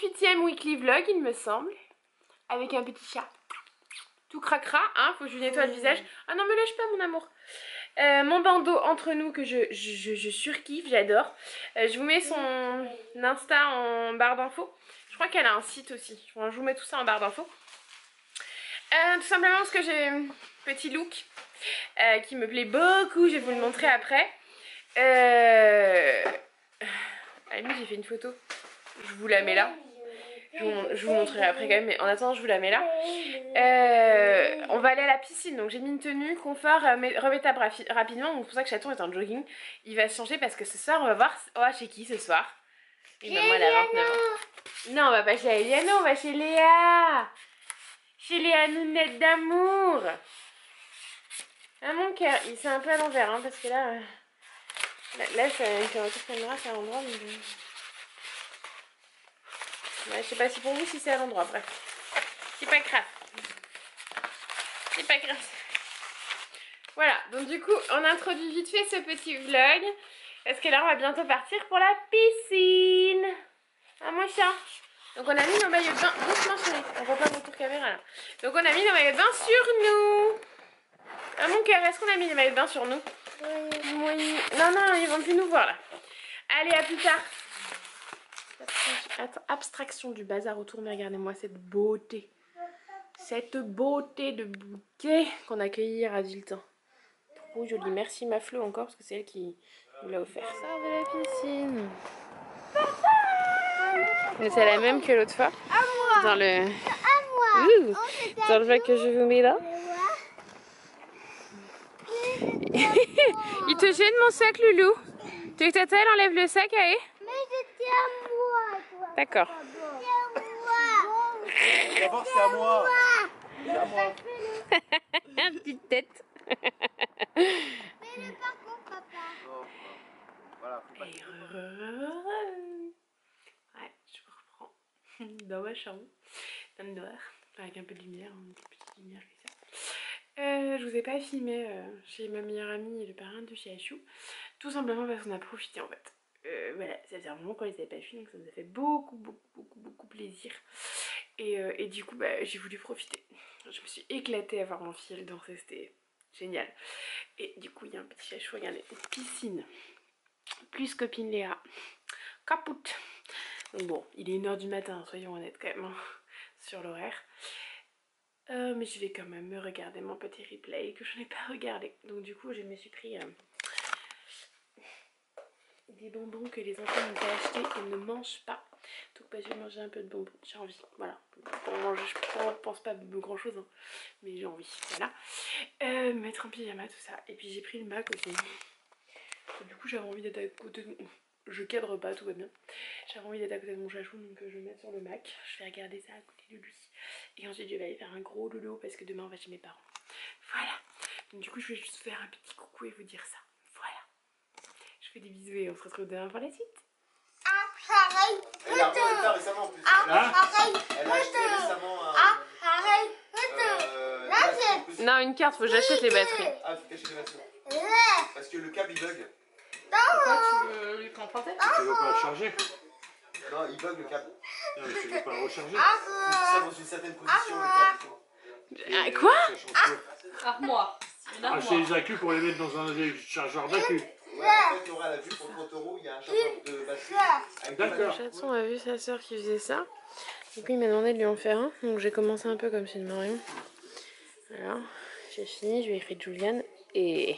28e weekly vlog, il me semble. Avec un petit chat. Tout cracra, hein, faut que je lui nettoie le visage. Ah non, me lâche pas, mon amour. Euh, mon bandeau entre nous que je, je, je, surkiffe, j'adore. Euh, je vous mets son Insta en barre d'infos. Je crois qu'elle a un site aussi. je vous mets tout ça en barre d'infos. Euh, tout simplement parce que j'ai un petit look qui me plaît beaucoup. Je vais vous le montrer après. Euh... Allez, j'ai fait une photo. Je vous la mets là. Je vous, montrerai après quand même, mais en attendant, je vous la mets là. Euh, on va aller à la piscine, donc j'ai mis une tenue confort euh, remettable rapidement. Donc c'est pour ça que Chaton est en jogging. Il va se changer parce que ce soir, on va voir. Oh, chez qui ce soir? Et ben, moi, elle a 29 ans. Non, on va pas chez Eliano, on va chez Léa. Chez Léa Nounette d'amour. Ah, mon cœur, il s'est un peu à l'envers, hein, parce que là. Euh, là, là c'est un retour caméra, c'est à l'endroit, mais. Ouais, je sais pas si pour vous si c'est à l'endroit, bref. C'est pas grave. C'est pas grave. Voilà, donc du coup, on introduit vite fait ce petit vlog. Parce que là, on va bientôt partir pour la piscine. Ah, mon chat. Donc on a mis nos maillots de bain. Doucement, chérie. On voit pas mon tour caméra là. Donc on a mis nos maillots de bain sur nous. Ah, mon cœur, est-ce qu'on a mis les maillots de bain sur nous? Oui. Non, non, ils vont plus nous voir là. Allez, à plus tard abstraction du bazar autour, mais regardez-moi cette beauté. Cette beauté de bouquet qu'on a accueilli hier à Viltin. Trop joli. Merci ma Flo encore parce que c'est elle qui nous l'a offert. Ça de la piscine. Mais c'est la même que l'autre fois. Dans le. dans le bac que je vous mets là. Il te gêne mon sac, Loulou. Tu veux que Tata elle enlève le sac, allez Mais c'était à D'accord. D'abord, c'est à moi. C'est à moi. Petite tête. Mais le parcours, papa. Voilà, faut pas Ouais, je reprends dans ma chambre, dans le noir, avec un peu de lumière, une petite lumière comme ça. Euh, je vous ai pas filmé euh, chez ma meilleure amie et le parrain de chez Achou, tout simplement parce qu'on a profité en fait. Euh, voilà, ça faisait un moment qu'on les avait pas vus, donc ça nous a fait beaucoup, beaucoup, beaucoup, beaucoup plaisir. Et, euh, et du coup, bah, j'ai voulu profiter. Je me suis éclatée à voir mon fil danser, c'était génial. Et du coup, il y a un petit chachou, regardez, piscine. Plus copine Léa. Caput. Donc bon, il est 1h du matin, soyons honnêtes quand même, hein, sur l'horaire. Euh, mais je vais quand même me regarder mon petit replay que je n'ai pas regardé. Donc du coup, je me suis pris des bonbons que les enfants pas achetés et ne mangent pas. Donc bah, je vais manger un peu de bonbons, j'ai envie, voilà. Pour manger, je pense pas grand chose, hein. mais j'ai envie, voilà. Euh, mettre un pyjama, tout ça. Et puis j'ai pris le Mac aussi. du coup j'avais envie d'être à côté de... Je cadre pas, tout va bien. J'avais envie d'être à côté de mon chachou, donc euh, je vais mettre sur le Mac. Je vais regarder ça à côté de lui. Et ensuite je vais aller faire un gros dodo parce que demain on va chez mes parents. Voilà. Donc du coup je vais juste faire un petit coucou et vous dire ça. Je fais des bisous et on se retrouve demain pour la suite. Elle a récemment en plus. Elle a acheté récemment un... Non, une carte, faut que j'achète les batteries. Ah, faut cacher les batteries. Parce que le câble il bug. Pourquoi tu veux lui emprunter Tu veux pas le charger Non, il bug le câble. Non, mais tu veux pas le recharger Ça dans une certaine position le câble. Ah, quoi Armoire. Acheter les accus pour les mettre dans un chargeur d'accu. Ouais, en fait, il y aura la vue pour 30 euros, il y a un chargeur de. D'accord. Chatson a vu sa soeur qui faisait ça. Du coup, il m'a demandé de lui en faire un. Donc, j'ai commencé un peu comme c'est de rien. Voilà, j'ai fini, je lui ai écrit Juliane et.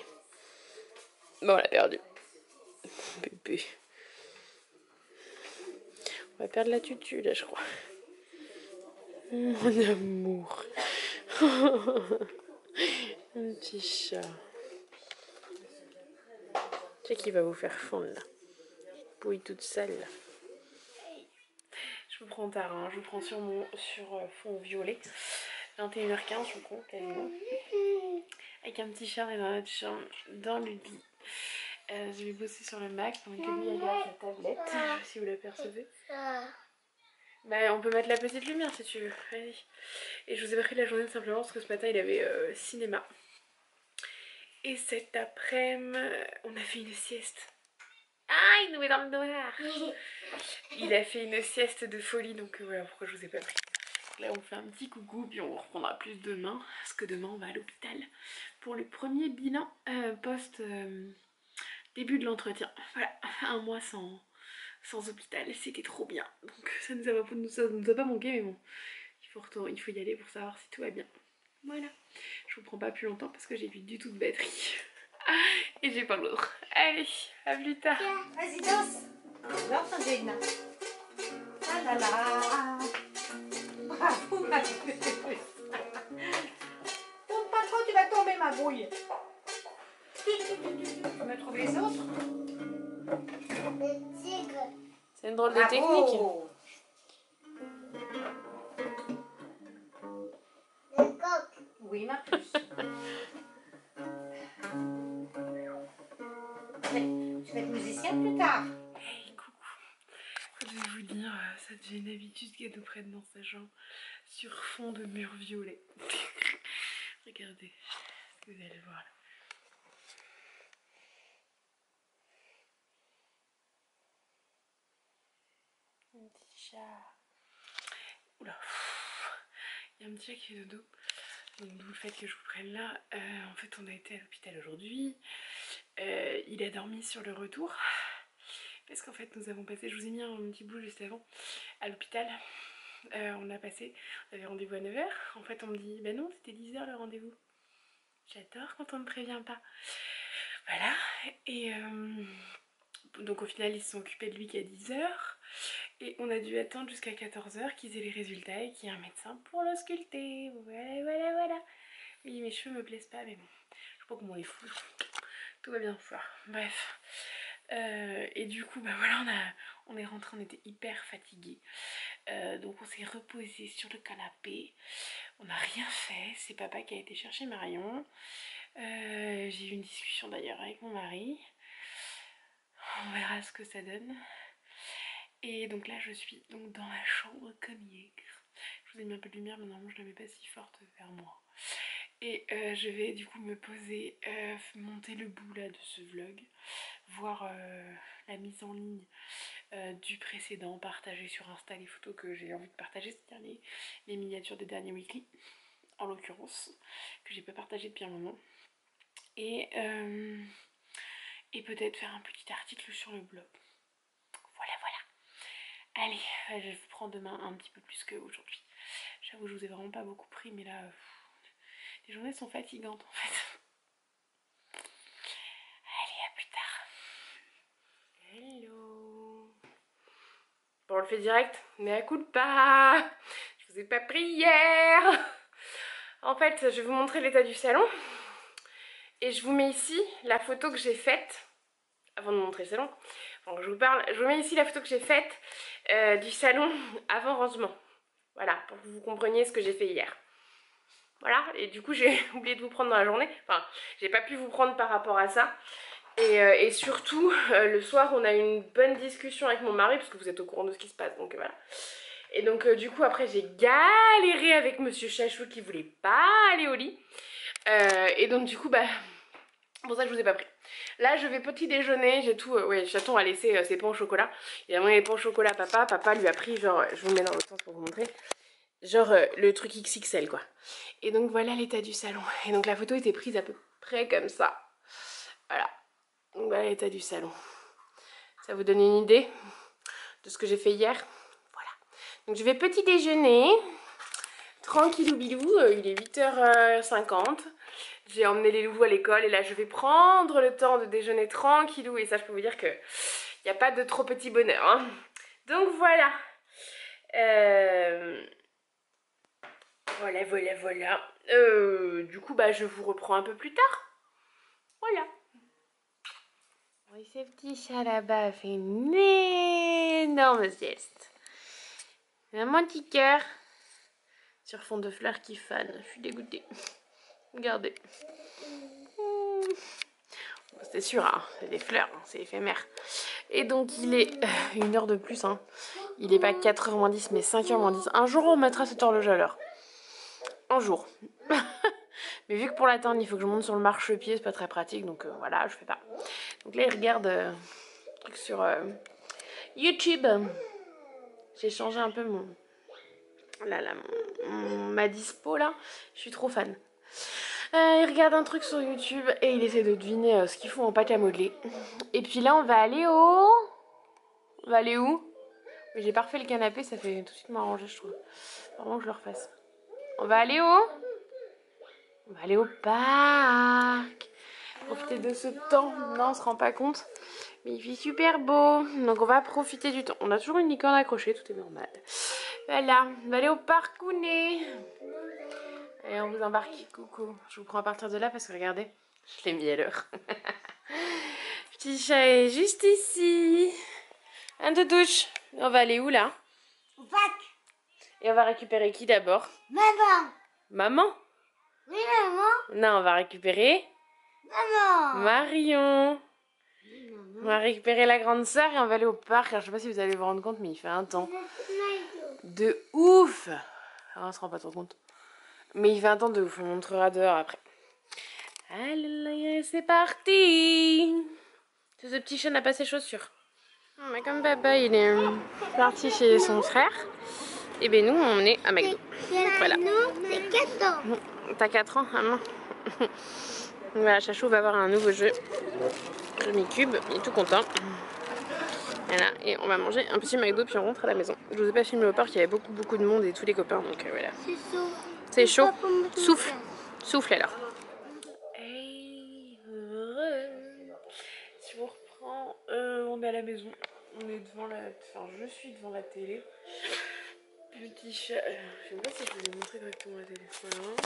Bon, on l'a perdu. Bébé. On va perdre la tutu là, je crois. Mon amour. Un petit chat. Qui va vous faire fondre là. Pouille toute sale Je vous prends tard, hein. je vous prends sur mon sur euh, fond violet. 21h15 je vous compte, Avec un petit chat dans notre chambre, dans le lit. Euh, je vais bosser sur le Mac, donc lui regarde la tablette, je sais pas si vous l'apercevez. Bah, on peut mettre la petite lumière si tu veux. Et je vous ai pris la journée simplement parce que ce matin il avait euh, cinéma. Et cet après-midi, on a fait une sieste. Ah, il nous met dans le noir. Il a fait une sieste de folie, donc euh, voilà pourquoi je vous ai pas pris. Là, on fait un petit coucou, puis on reprendra plus demain, parce que demain, on va à l'hôpital pour le premier bilan euh, post euh, début de l'entretien. Voilà, un mois sans, sans hôpital, c'était trop bien. Donc ça nous, a ça nous a pas manqué, mais bon, il faut, retourner, il faut y aller pour savoir si tout va bien. Voilà, je vous prends pas plus longtemps parce que j'ai plus du tout de batterie. Et j'ai pas l'autre. Allez, à plus tard. Vas-y, danse. Danse, Angelina. Ah là là. Bravo, ma. Tourne pas trop, tu vas tomber, ma brouille. Tu vas trouver les autres. C'est une drôle de Bravo. technique. Oui, ma puce. Tu vas être musicienne plus tard. Hey, coucou. Je vais vous dire, euh, ça devient une habitude qu'elle nous prenne dans sa jambe sur fond de mur violet. Regardez, vous allez voir là. Un petit chat. Oula. Il y a un petit chat qui est dodo. Donc d'où le fait que je vous prenne là. Euh, en fait, on a été à l'hôpital aujourd'hui. Euh, il a dormi sur le retour. Parce qu'en fait, nous avons passé, je vous ai mis un petit bout juste avant, à l'hôpital. Euh, on a passé, on avait rendez-vous à 9h. En fait, on me dit, ben non, c'était 10h le rendez-vous. J'adore quand on ne prévient pas. Voilà. Et donc, au final, ils se sont occupés de lui qu'à 10h. Et on a dû attendre jusqu'à 14h qu'ils aient les résultats et qu'il y ait un médecin pour l'ausculter. Voilà, voilà, voilà. Oui, mes cheveux me plaisent pas, mais bon. Je pas comment on les fout. Tout va bien soir. Bref. Euh, et du coup, bah voilà, on est rentré, on était hyper fatigués. Euh, donc on s'est reposé sur le canapé. On n'a rien fait. C'est papa qui a été chercher Marion. Euh, J'ai eu une discussion d'ailleurs avec mon mari. On verra ce que ça donne. Et donc là, je suis donc dans la chambre comme hier. Je vous ai mis un peu de lumière, mais normalement, je la mets pas si forte vers moi. Et euh, je vais du coup me poser, euh, monter le bout là de ce vlog, voir euh, la mise en ligne du précédent, partager sur Insta les photos que j'ai envie de partager ce dernier, les miniatures des derniers weekly, en l'occurrence, que j'ai pas partagé depuis un moment. Et peut-être faire un petit article sur le blog. Allez, je vous prends demain un petit peu plus qu'aujourd'hui. J'avoue, je vous ai vraiment pas beaucoup pris, mais là... les journées sont fatigantes en fait. Allez, à plus tard. Hello. Bon, on le fait direct, mais à coup de pas. Je vous ai pas pris hier. En fait, je vais vous montrer l'état du salon. Et je vous mets ici la photo que j'ai faite. Avant de montrer le salon. Je vous parle. Je vous mets ici la photo que j'ai faite euh, du salon avant rangement. Voilà, pour que vous compreniez ce que j'ai fait hier. Voilà, et du coup j'ai oublié de vous prendre dans la journée. Enfin, j'ai pas pu vous prendre par rapport à ça. Et, euh, surtout, euh, le soir, on a eu une bonne discussion avec mon mari, parce que vous êtes au courant de ce qui se passe, donc voilà. Et donc, du coup, après, j'ai galéré avec Monsieur Chachou qui voulait pas aller au lit. Et donc, du coup, bah, pour ça, je vous ai pas pris. Là, je vais petit déjeuner, j'ai tout. euh, ouais, Chaton a laissé euh, ses pains au chocolat. Il a amené les pains au chocolat à papa. Papa lui a pris, genre, euh, je vous mets dans l'autre sens pour vous montrer. Genre euh, le truc XXL, quoi. Et donc, voilà l'état du salon. Et donc, la photo était prise à peu près comme ça. Voilà. Donc, voilà l'état du salon. Ça vous donne une idée de ce que j'ai fait hier? Voilà. Donc, je vais petit déjeuner. Tranquillou bilou, euh, il est 8h50. J'ai emmené les loups à l'école et là je vais prendre le temps de déjeuner tranquillou et ça je peux vous dire que il n'y a pas de trop petit bonheur. hein. Donc voilà. Euh, Voilà, voilà, voilà. Euh, du coup, bah, je vous reprends un peu plus tard. Voilà. Oui, ce petit chat là-bas fait une énorme sieste. Un petit cœur sur fond de fleurs qui fanent. Je suis dégoûtée. Regardez. Mmh. C'est sûr, hein, c'est des fleurs, hein, c'est éphémère. Et donc il est euh, une heure de plus. Hein. Il n'est pas 4h moins 10, mais 5h moins 10. Un jour on mettra cette horloge à l'heure. Un jour. mais vu que pour l'atteindre il faut que je monte sur le marchepied, c'est pas très pratique, donc euh, voilà, je fais pas. Donc là il regarde euh, truc sur YouTube. J'ai changé un peu mon, là, là, mon- ma dispo là. Je suis trop fan. Euh, il regarde un truc sur YouTube et il essaie de deviner euh, ce qu'ils font en pâte à modeler. Et puis là, on va aller au. On va aller où? J'ai pas refait le canapé, ça fait tout de suite m'arranger, je trouve. Vraiment que je le refasse. On va aller où On va aller au parc. Profiter de ce temps. Non, on se rend pas compte. Mais il fait super beau. Donc on va profiter du temps. On a toujours une licorne accrochée, tout est normal. Voilà, on va aller au parc Kouné. On vous embarque. Coucou. Je vous prends à partir de là parce que regardez, je l'ai mis à l'heure. Petit chat est juste ici. Un de douche. On va aller où là? Au parc. Et on va récupérer qui d'abord? Maman. Maman? Oui, maman. Non, on va récupérer Maman. Marion. On va récupérer la grande sœur et on va aller au parc. Alors, je sais pas si vous allez vous rendre compte, mais il fait un temps de ouf. Ah, on se rend pas trop compte. Mais il fait un temps de ouf. On montrera dehors après. Allez, c'est parti. Ce petit chat n'a pas ses chaussures. Mais comme papa, il est euh, parti chez son frère. Et ben nous, on est à McDo. Voilà. Non, c'est 4 ans. T'as 4 ans, maman. voilà, Chachou va avoir un nouveau jeu. Remy Cube, il est tout content. Voilà, et on va manger un petit McDo puis on rentre à la maison. Je vous ai pas filmé au parc, il y avait beaucoup beaucoup de monde et tous les copains, donc euh, voilà. C'est chaud. Souffle. Souffle alors. Hey, heureux. Si on reprend, euh, on est à la maison. On est devant la. Enfin, je suis devant la télé. Petit chat. euh, Je sais pas si je vais vous montrer correctement la télé. Voilà.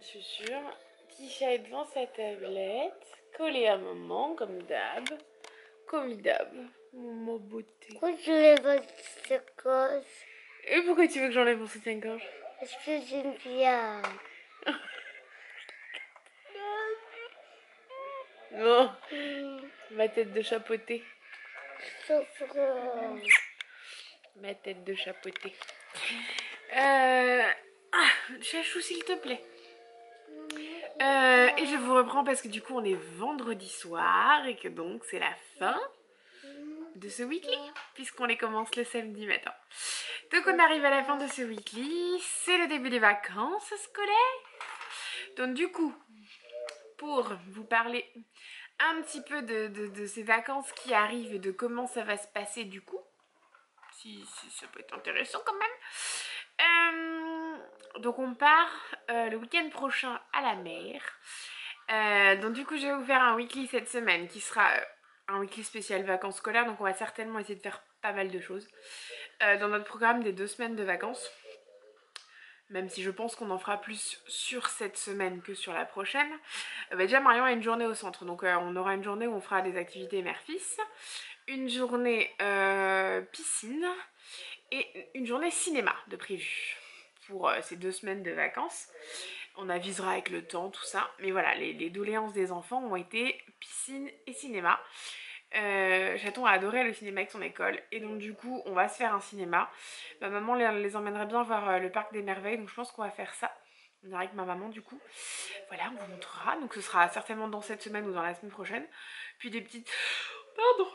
Je suis sûre. Petit chat est devant sa tablette. Collé à maman, comme d'hab. Comme d'hab. Mon beauté. Pourquoi tu lèves cause Et pourquoi tu veux que j'enlève mon soutien-gorge? Parce que j'aime bien. Non, Hmm, ma tête de chapeauté. souffrant. Ma tête de chapeauté. Euh... Ah, Chachou, s'il te plaît. Euh, et je vous reprends parce que du coup on est vendredi soir et que donc c'est la fin de ce weekly puisqu'on les commence le samedi matin. Donc on arrive à la fin de ce weekly, c'est le début des vacances scolaires. Donc du coup, pour vous parler un petit peu de, de- ces vacances qui arrivent et de comment ça va se passer du coup, si, ça peut être intéressant quand même. Euh, donc on part euh, le week-end prochain à la mer. Euh, donc du coup je vais vous faire un weekly cette semaine qui sera un weekly spécial vacances scolaires. Donc on va certainement essayer de faire pas mal de choses euh, dans notre programme des deux semaines de vacances. Même si je pense qu'on en fera plus sur cette semaine que sur la prochaine. Euh, bah, déjà Marion a une journée au centre. Donc euh, on aura une journée où on fera des activités mère-fils. Une journée piscine et une journée cinéma de prévu pour ces deux semaines de vacances. On avisera avec le temps, tout ça. Mais voilà, les, doléances des enfants ont été piscine et cinéma. Euh, a adoré le cinéma avec son école et donc du coup on va se faire un cinéma. Ma maman les, les emmènerait bien voir euh, le parc des merveilles donc je pense qu'on va faire ça. On ira avec ma maman du coup. Voilà, on vous montrera. Donc ce sera certainement dans cette semaine ou dans la semaine prochaine. Puis des petites... Pardon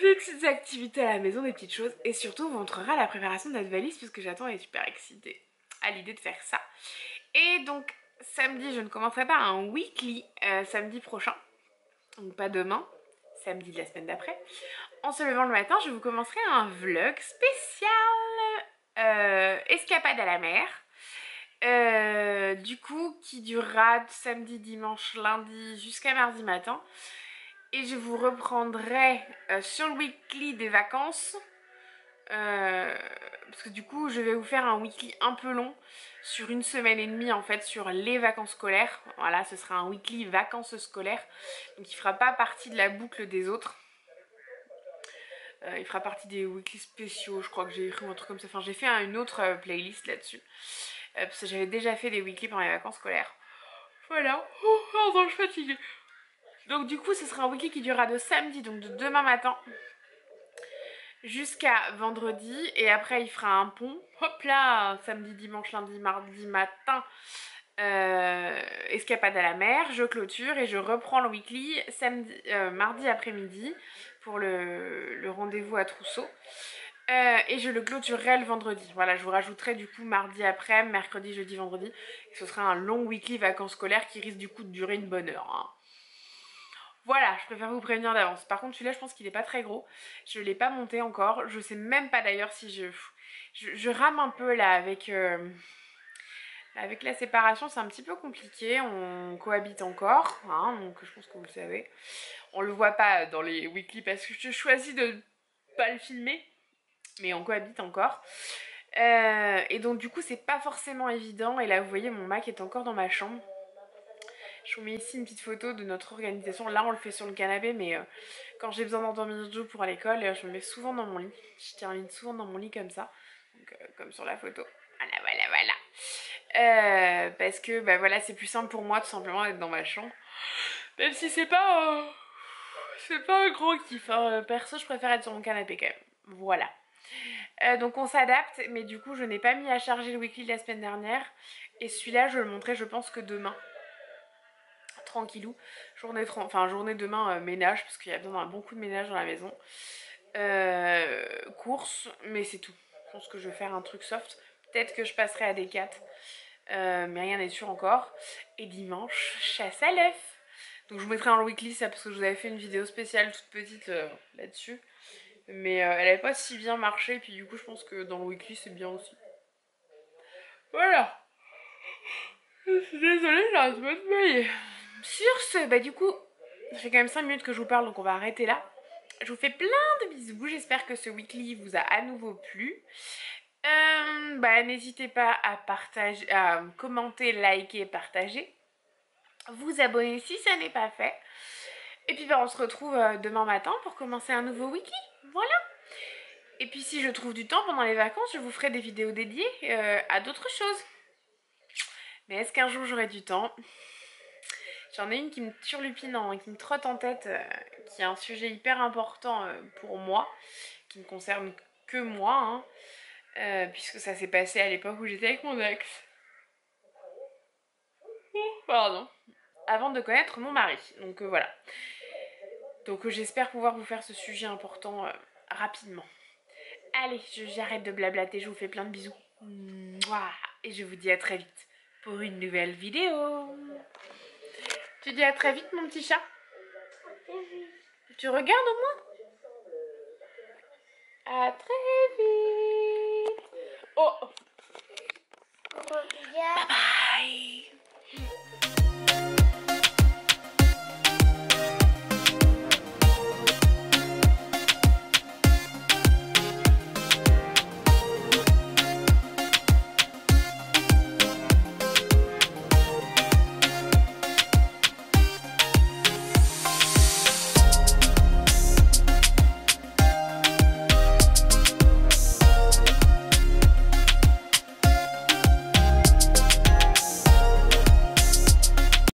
des petites activités à la maison, des petites choses. Et surtout, on vous montrera la préparation de notre valise puisque j'attends est super excitée à l'idée de faire ça. Et donc, samedi, je ne commencerai pas un weekly euh, samedi prochain. Donc pas demain, samedi de la semaine d'après. En se levant le matin, je vous commencerai un vlog spécial euh, escapade à la mer. Euh, du coup, qui durera samedi, dimanche, lundi jusqu'à mardi matin. Et je vous reprendrai sur le weekly des vacances. Euh, parce que du coup, je vais vous faire un weekly un peu long sur une semaine et demie en fait sur les vacances scolaires. Voilà, ce sera un weekly vacances scolaires. Donc il fera pas partie de la boucle des autres. Euh, il fera partie des weekly spéciaux, je crois que j'ai écrit un truc comme ça. Enfin, j'ai fait un- une autre euh, playlist là-dessus. Parce que j'avais déjà fait des weekly pendant les vacances scolaires. Voilà. Oh, je suis fatiguée. Donc du coup, ce sera un weekly qui durera de samedi, donc de demain matin, jusqu'à vendredi. Et après, il fera un pont. Hop là, samedi, dimanche, lundi, mardi matin. Euh, escapade à la mer, je clôture et je reprends le weekly samedi, euh, mardi après-midi pour le, rendez-vous à Trousseau. Euh, et je le clôturerai le vendredi. Voilà, je vous rajouterai du coup mardi après, mercredi, jeudi, vendredi. Ce sera un long weekly vacances scolaires qui risque du coup de durer une bonne heure. hein. Voilà, je préfère vous prévenir d'avance. Par contre, celui-là, je pense qu'il est pas très gros. Je l'ai pas monté encore. Je sais même pas d'ailleurs si je... je... je rame un peu là avec... euh, Avec la séparation, c'est un petit peu compliqué. On cohabite encore, hein, donc je pense que vous le savez. On le voit pas dans les weekly parce que je choisis de pas le filmer mais on cohabite encore. Euh, et donc du coup c'est pas forcément évident et là vous voyez mon Mac est encore dans ma chambre. Je vous mets ici une petite photo de notre organisation. Là on le fait sur le canapé mais euh, quand j'ai besoin d'endormir Joe pour à l'école, euh, je me mets souvent dans mon lit. Je termine souvent dans mon lit comme ça. Donc euh, comme sur la photo. Voilà voilà voilà. Parce que bah voilà c'est plus simple pour moi tout simplement d'être dans ma chambre. Même si c'est pas... pas un gros kiff. hein. Perso je préfère être sur mon canapé quand même. Voilà. Donc on s'adapte, mais du coup je n'ai pas mis à charger le weekly la semaine dernière. Et celui-là je le montrerai je pense que demain. Tranquillou. Journée, enfin, journée demain euh, ménage, parce qu'il y a besoin d'un bon coup de ménage dans la maison. Euh, course, mais c'est tout. Je pense que je vais faire un truc soft. Peut-être que je passerai à des 4. mais rien n'est sûr encore. Et dimanche, chasse à l'œuf. Donc je vous mettrai un weekly ça parce que je vous avais fait une vidéo spéciale toute petite euh, là-dessus. Mais euh, elle avait pas si bien marché, puis du coup je pense que dans le weekly c'est bien aussi. Voilà. Je suis désolée, j'arrête pas de bailler. Sur ce, bah du coup, ça fait quand même 5 minutes que je vous parle, donc on va arrêter là. Je vous fais plein de bisous, j'espère que ce weekly vous a à nouveau plu. Euh, bah n'hésitez pas à partager, à commenter, liker, partager. Vous abonner si ça n'est pas fait. Et puis bah, on se retrouve euh, demain matin pour commencer un nouveau weekly. Voilà. Et puis si je trouve du temps pendant les vacances, je vous ferai des vidéos dédiées euh, à d'autres choses. Mais est-ce qu'un jour j'aurai du temps? J'en ai une qui me turlupine, qui me trotte en tête, euh, qui est un sujet hyper important euh, pour moi, qui ne concerne que moi, hein, euh, puisque ça s'est passé à l'époque où j'étais avec mon ex. Pardon. Avant de connaître mon mari. Donc voilà. Donc j'espère pouvoir vous faire ce sujet important rapidement. Allez, j'arrête de blablater, je vous fais plein de bisous. Et je vous dis à très vite pour une nouvelle vidéo. Tu dis à très vite mon petit chat. Tu regardes au moins. À très vite. Oh